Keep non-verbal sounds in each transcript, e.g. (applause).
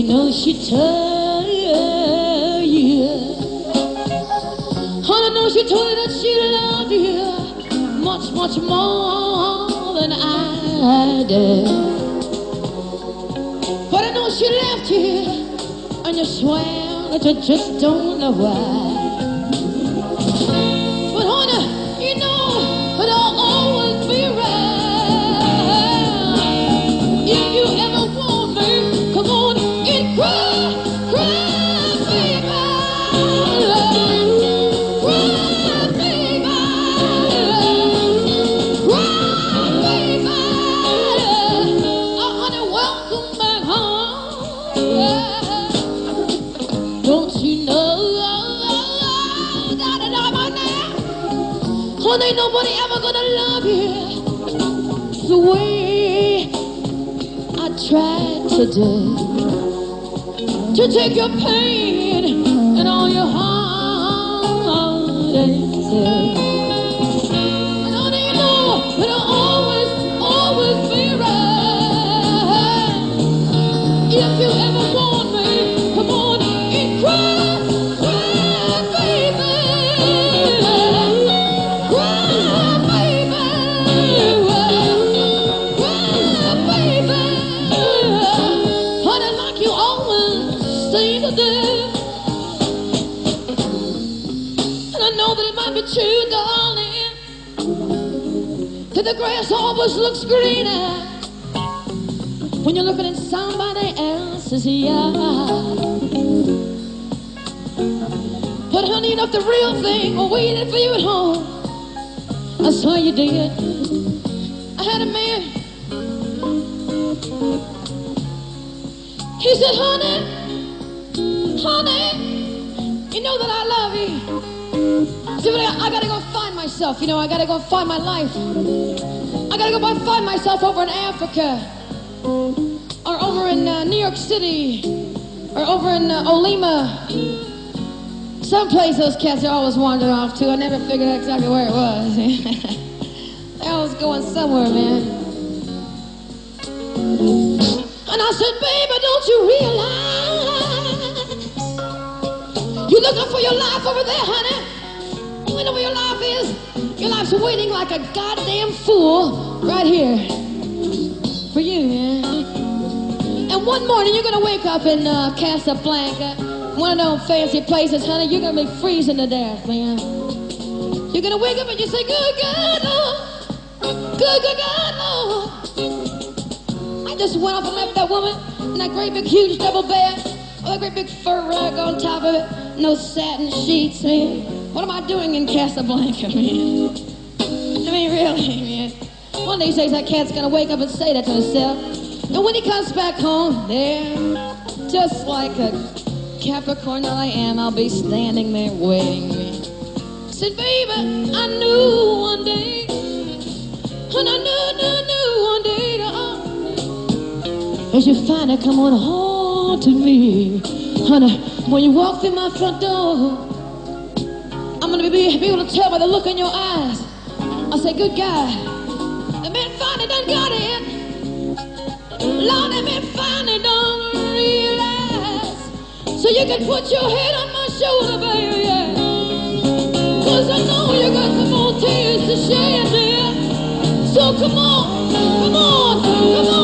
know she told you. Honey, know she told you that she loved you much, much more than I did. But I know she left you, and you swear that you just don't know why. Ain't nobody ever gonna love you the way I tried to do. To take your pain and all your heartaches. Know that it might be true, darling, that the grass always looks greener when you're looking in somebody else's yard. But honey, know the real thing waiting for you at home. I saw you did. I had a man. He said, honey, honey, you know that I love you. I, I gotta go find myself. You know, I gotta go find my life. I gotta go find myself over in Africa or over in uh, New York City, or over in uh, Olima. Someplace those cats are always wandering off to. I never figured out exactly where it was. (laughs) They're always going somewhere, man. And I said, baby, don't you realize you're looking for your life over there, honey? You know where your life is? Your life's waiting like a goddamn fool right here for you, man. And one morning you're gonna wake up in uh, Casablanca, one of those fancy places, honey. You're gonna be freezing to death, man. You're gonna wake up and you say, "Good God, Lord, good, good God, Lord." I just went off and left that woman in that great big huge double bed with a great big fur rug on top of it, no satin sheets, man. What am I doing in Casablanca, man? I mean, really, man. One of these days that cat's gonna wake up and say that to himself. And when he comes back home, there, just like a Capricorn that I am, I'll be standing there waiting. Said, baby, I knew one day, and I knew, knew, knew one day, uh, as you finally come on home to me, honey, when you walk through my front door, I'm gonna be, be able to tell by the look in your eyes. I say, good guy. the man finally done got it. Lord, that man finally done realize. So you can put your head on my shoulder, baby, yeah. Cause I know you got some more tears to shed, dear. So come on, come on, come on,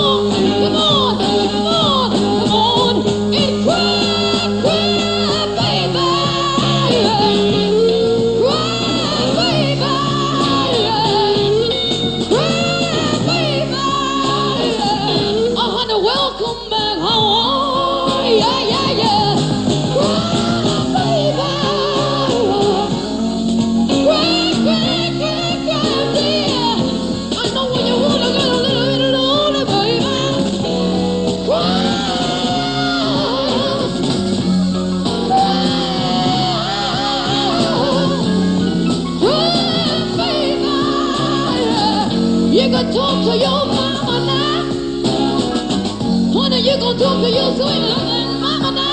You gonna talk to your sweet mama now.